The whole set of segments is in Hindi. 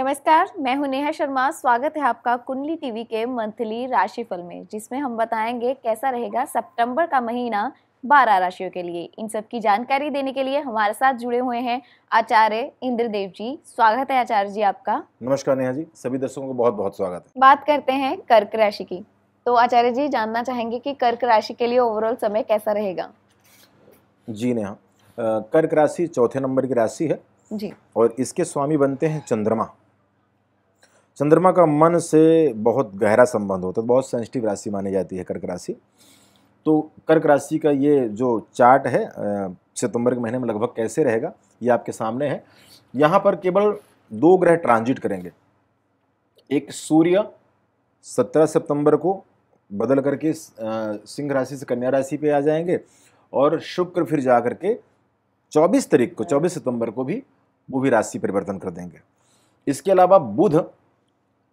नमस्कार मैं हूँ नेहा शर्मा। स्वागत है आपका कुंडली टीवी के मंथली राशिफल में जिसमें हम बताएँगे कैसा रहेगा सितंबर का महीना बारह राशियों के लिए। इन सब की जानकारी देने के लिए हमारे साथ जुड़े हुए हैं आचार्य इंद्रदेव जी। स्वागत है आचार्य जी आपका। नमस्कार नेहा जी सभी दर्शकों को बहुत बहुत स्वागत है। बात करते हैं कर्क राशि की। तो आचार्य जी जानना चाहेंगे कि कर्क राशि के लिए ओवरऑल समय कैसा रहेगा? जी नेहा कर्क राशि चौथे नंबर की राशि है जी। और इसके स्वामी बनते हैं चंद्रमा। चंद्रमा का मन से बहुत गहरा संबंध होता है, बहुत सेंसिटिव राशि मानी जाती है कर्क राशि। तो कर्क राशि का ये जो चार्ट है सितंबर के महीने में लगभग कैसे रहेगा, ये आपके सामने है। यहाँ पर केवल दो ग्रह ट्रांजिट करेंगे। एक सूर्य सत्रह सितंबर को बदल करके सिंह राशि से कन्या राशि पे आ जाएँगे और शुक्र फिर जा करके 24 तारीख को 24 सितंबर को भी वो भी राशि परिवर्तन कर देंगे। इसके अलावा बुध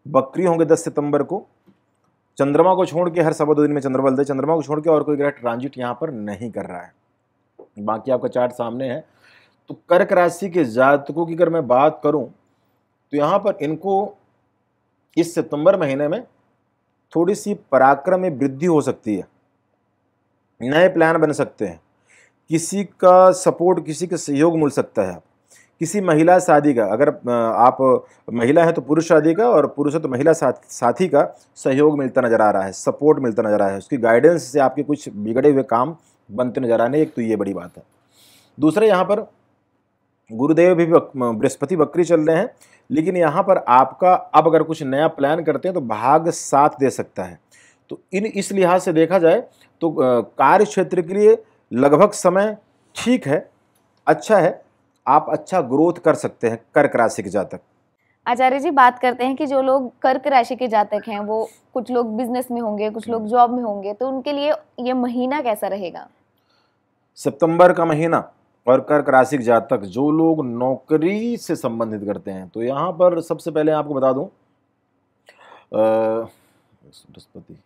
बकरी होंगे 10 सितंबर को, चंद्रमा को छोड़ के हर सवा दो दिन में चंद्रमा दे, चंद्रमा को छोड़ के और कोई ग्रह ट्रांजिट यहाँ पर नहीं कर रहा है। बाकी आपका चार्ट सामने है। तो कर्क राशि के जातकों की अगर मैं बात करूँ तो यहाँ पर इनको इस सितंबर महीने में थोड़ी सी पराक्रम में वृद्धि हो सकती है। नए प्लान बन सकते हैं। किसी का सपोर्ट किसी का सहयोग मिल सकता है। किसी महिला शादी का, अगर आप महिला है तो पुरुष शादी का और पुरुष है तो महिला साथ, साथी का सहयोग मिलता नज़र आ रहा है, सपोर्ट मिलता नज़र आ रहा है, उसकी गाइडेंस से आपके कुछ बिगड़े हुए काम बनते नज़र आने एक तो ये बड़ी बात है। दूसरा, यहाँ पर गुरुदेव भी बृहस्पति बकरी चल रहे हैं, लेकिन यहाँ पर आपका अब अगर कुछ नया प्लान करते हैं तो भाग साथ दे सकता है। तो इन, इस लिहाज से देखा जाए तो कार्य क्षेत्र के लिए लगभग समय ठीक है अच्छा है आप अच्छा ग्रोथ कर सकते हैं कर्क राशि के जातक। आचार्य जी बात करते हैं कि जो लोग कर्क राशि के जातक हैं वो कुछ लोग बिज़नेस में होंगे कुछ लोग जॉब में होंगे तो उनके लिए ये महीना कैसा रहेगा? सितंबर का महीना और कर्क राशि के जातक जो लोग नौकरी से संबंधित करते हैं तो यहाँ पर सबसे पहले आपको बता दूँ बृहस्पति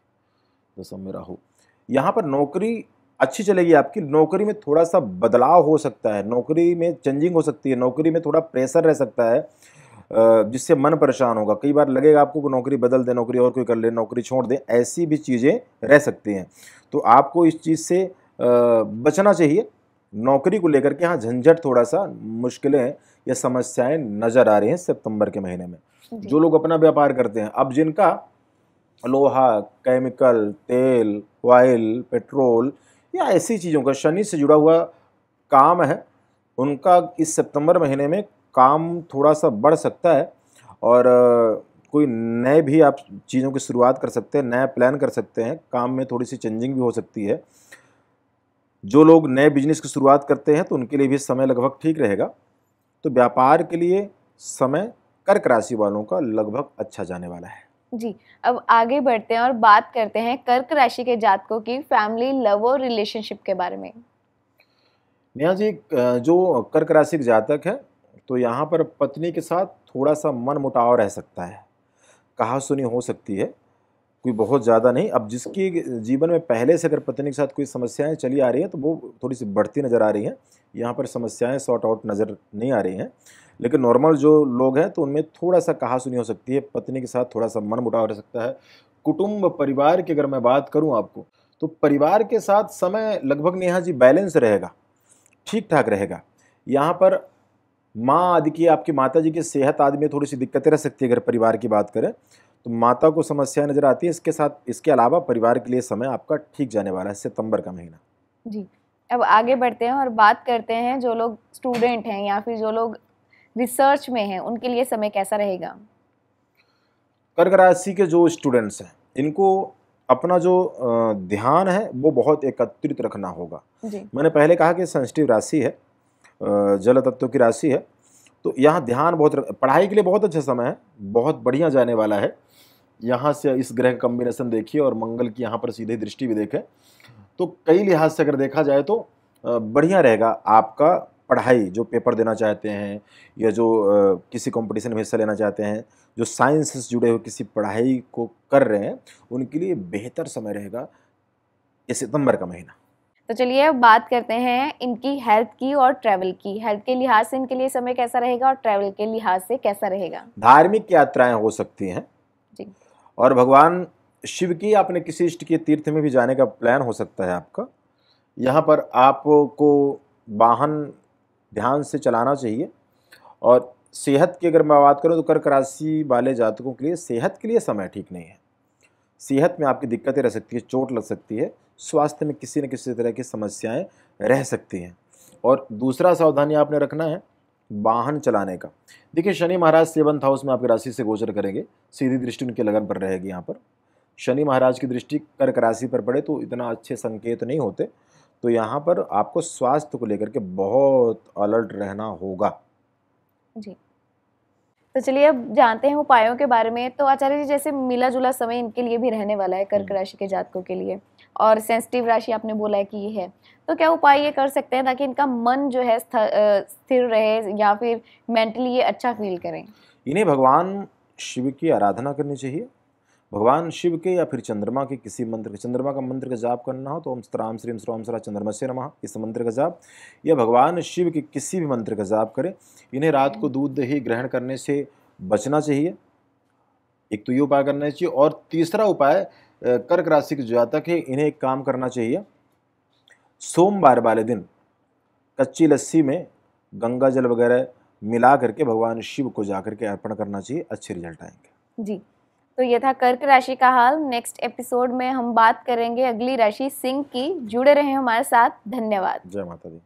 दसम में राहु यहाँ पर नौकरी अच्छी चलेगी आपकी। नौकरी में थोड़ा सा बदलाव हो सकता है। नौकरी में चेंजिंग हो सकती है। नौकरी में थोड़ा प्रेशर रह सकता है जिससे मन परेशान होगा। कई बार लगेगा आपको कि नौकरी बदल दे नौकरी और कोई कर ले नौकरी छोड़ दे ऐसी भी चीज़ें रह सकती हैं। तो आपको इस चीज़ से बचना चाहिए। नौकरी को लेकर के हाँ झंझट थोड़ा सा मुश्किलें या समस्याएँ नज़र आ रही हैं सितंबर के महीने में। जो लोग अपना व्यापार करते हैं अब जिनका लोहा केमिकल तेल ऑयल पेट्रोल या ऐसी चीज़ों का शनि से जुड़ा हुआ काम है। उनका इस सितंबर महीने में काम थोड़ा सा बढ़ सकता है और कोई नए भी आप चीज़ों की शुरुआत कर सकते हैं, नया प्लान कर सकते हैं। काम में थोड़ी सी चेंजिंग भी हो सकती है। जो लोग नए बिज़नेस की शुरुआत करते हैं तो उनके लिए भी समय लगभग ठीक रहेगा। तो व्यापार के लिए समय कर्क राशि वालों का लगभग अच्छा जाने वाला है। जी, अब आगे बढ़ते हैं और बात करते हैं कर्क राशि के जातकों की फैमिली लव और रिलेशनशिप के बारे में। नेहा जी जो कर्क राशि के जातक है तो यहाँ पर पत्नी के साथ थोड़ा सा मन मुटाव रह सकता है। कहा सुनी हो सकती है। कोई बहुत ज़्यादा नहीं। अब जिसकी जीवन में पहले से अगर पत्नी के साथ कोई समस्याएँ चली आ रही हैं तो वो थोड़ी सी बढ़ती नज़र आ रही हैं। यहाँ पर समस्याएँ सॉर्ट आउट नज़र नहीं आ रही हैं। लेकिन नॉर्मल जो लोग हैं तो उनमें थोड़ा सा कहा सुनी हो सकती है। पत्नी के साथ थोड़ा सा मन मुटाव रह सकता है। कुटुंब, परिवार की अगर मैं बात करूँ आपको तो परिवार के साथ समय लगभग नेहा जी बैलेंस रहेगा ठीक ठाक रहेगा। यहाँ पर माँ आदि की, आपकी माता जी की सेहत आदि में थोड़ी सी दिक्कतें रह सकती है, अगर परिवार की बात करें। तो माता को समस्या नज़र आती है इसके साथ इसके अलावा परिवार के लिए समय आपका ठीक जाने वाला है सितंबर का महीना। जी अब आगे बढ़ते हैं और बात करते हैं जो लोग स्टूडेंट हैं या फिर जो लोग रिसर्च में हैं उनके लिए समय कैसा रहेगा? कर्क राशि के जो स्टूडेंट्स हैं इनको अपना जो ध्यान है वो बहुत एकत्रित रखना होगा। जी। मैंने पहले कहा कि सेंसिटिव राशि है जल तत्व की राशि है तो यहाँ ध्यान बहुत पढ़ाई के लिए बहुत अच्छा समय है बहुत बढ़िया जाने वाला है यहाँ से इस ग्रह का कम्बिनेशन देखिए और मंगल की यहाँ पर सीधे दृष्टि भी देखें तो कई लिहाज से अगर देखा जाए तो बढ़िया रहेगा आपका पढ़ाई जो पेपर देना चाहते हैं या जो किसी कंपटीशन में हिस्सा लेना चाहते हैं जो साइंस से जुड़े हुए किसी पढ़ाई को कर रहे हैं उनके लिए बेहतर समय रहेगा ये सितंबर का महीना। तो चलिए अब बात करते हैं इनकी हेल्थ की और ट्रैवल की। हेल्थ के लिहाज से इनके लिए समय कैसा रहेगा और ट्रैवल के लिहाज से कैसा रहेगा? धार्मिक यात्राएँ हो सकती हैं और भगवान शिव की आपने किसी इष्ट के तीर्थ में भी जाने का प्लान हो सकता है आपका। यहाँ पर आपको वाहन ध्यान से चलाना चाहिए और सेहत की अगर मैं बात करूँ तो कर्क राशि वाले जातकों के लिए सेहत के लिए समय ठीक नहीं है। सेहत में आपकी दिक्कतें रह सकती है, चोट लग सकती है, स्वास्थ्य में किसी न किसी तरह की समस्याएँ रह सकती हैं। और दूसरा सावधानी आपने रखना है वाहन चलाने का। देखिए शनि महाराज सेवंथ हाउस में आपकी राशि से गोचर करेंगे। सीधी दृष्टि उनकी लगन पर रहेगी यहाँ पर। शनि महाराज की दृष्टि कर्क राशि पर पड़े तो इतना अच्छे संकेत नहीं होते। तो यहाँ पर आपको स्वास्थ्य को लेकर के बहुत अलर्ट रहना होगा। जी। तो चलिए अब जानते हैं उपायों के बारे में। तो आचार्य जी जैसे मिला जुला समय इनके लिए भी रहने वाला है कर्क हम्म। राशि के जातकों के लिए। और सेंसिटिव राशि आपने बोला है कि ये है। तो क्या उपाय ये कर सकते हैं ताकि इनका मन जो है स्थिर रहे या फिर मेंटली ये अच्छा फील करें? इन्हें भगवान शिव की आराधना करनी चाहिए। भगवान शिव के या फिर चंद्रमा के किसी मंत्र के चंद्रमा का मंत्र का जाप करना हो तो ओम राम श्रीम श्रोम सरा चंद्रमा से नमः, इस मंत्र का जाप। या भगवान शिव के किसी भी मंत्र का जाप करें। इन्हें रात को दूध दही ग्रहण करने से बचना चाहिए। एक तो ये उपाय करना चाहिए और तीसरा उपाय कर्क राशि के जो जातक है इन्हें एक काम करना चाहिए। सोमवार वाले दिन कच्ची लस्सी में गंगा जल वगैरह मिला करके भगवान शिव को जाकर के अर्पण करना चाहिए। अच्छे रिज़ल्ट आएँगे। जी तो ये था कर्क राशि का हाल। नेक्स्ट एपिसोड में हम बात करेंगे अगली राशि सिंह की। जुड़े रहे हमारे साथ। धन्यवाद। जय माता दी।